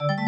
you